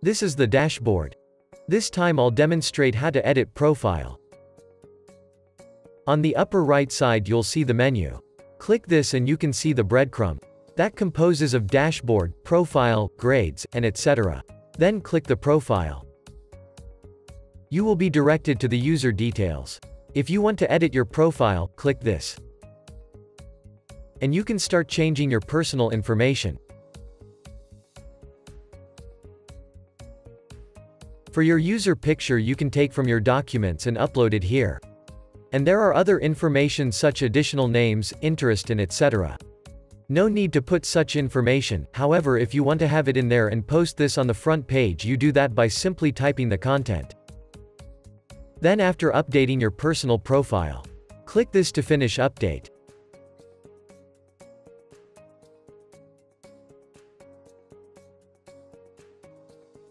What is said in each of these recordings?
This is the dashboard. This time I'll demonstrate how to edit profile. On the upper right side you'll see the menu. Click this and you can see the breadcrumb. That composes of dashboard, profile, grades, and etc. Then click the profile. You will be directed to the user details. If you want to edit your profile, click this. And you can start changing your personal information. For your user picture you can take from your documents and upload it here. And there are other information such additional names, interest and etc. No need to put such information, however if you want to have it in there and post this on the front page you do that by simply typing the content. Then after updating your personal profile, click this to finish update.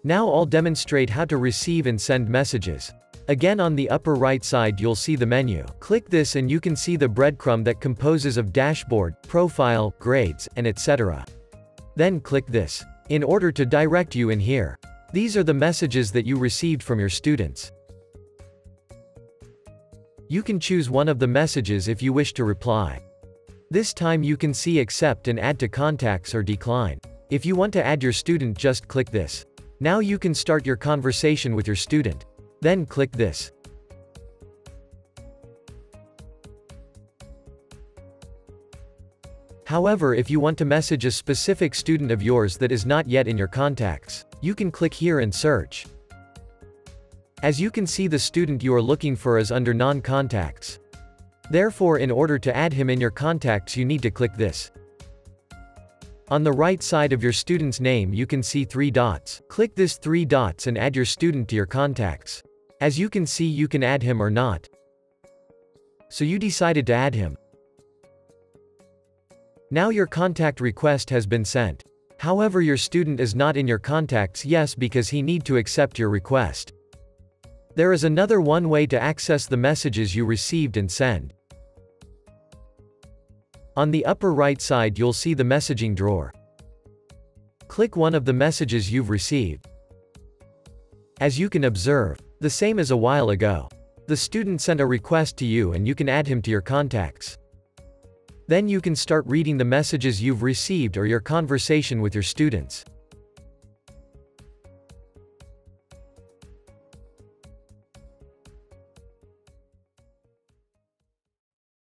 Now I'll demonstrate how to receive and send messages. Again on the upper right side you'll see the menu. Click this and you can see the breadcrumb that composes of dashboard, profile, grades, and etc. Then click this. In order to direct you in here. These are the messages that you received from your students. You can choose one of the messages if you wish to reply. This time you can see accept and add to contacts or decline. If you want to add your student just click this. Now you can start your conversation with your student. Then click this. However if you want to message a specific student of yours that is not yet in your contacts, you can click here and search. As you can see the student you are looking for is under non-contacts. Therefore in order to add him in your contacts you need to click this. On the right side of your student's name you can see three dots. Click this three dots and add your student to your contacts. As you can see you can add him or not. So you decided to add him. Now your contact request has been sent. However your student is not in your contacts yes because he need to accept your request. There is another one way to access the messages you received and send. On the upper right side you'll see the messaging drawer. Click one of the messages you've received. As you can observe, the same as a while ago. The student sent a request to you and you can add him to your contacts. Then you can start reading the messages you've received or your conversation with your students.